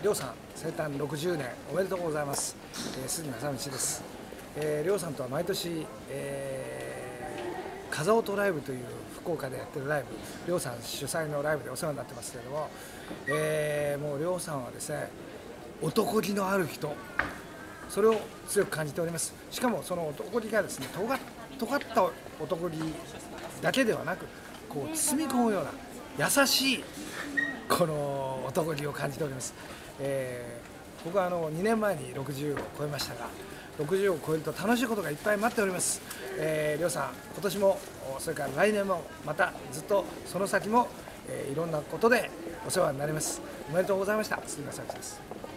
りょうさん生誕60年おめでとうございます、えー、杉正道です、えー、りょうさんとは毎年、えー、風音ライブという福岡でやってるライブ。りょうさん主催のライブでお世話になってますけれども、えー、もうりょうさんはですね男気のある人。それを強く感じております。しかもその男気がですね尖っ尖った男気だけではなくこう包み込むような優しいこの男気を感じております、えー、僕はあの2年前に60を超えましたが60を超えると楽しいことがいっぱい待っております、えー、りょうさん今年もそれから来年もまたずっとその先も、えー、いろんなことでお世話になります。おめでとうございました。杉村さんです。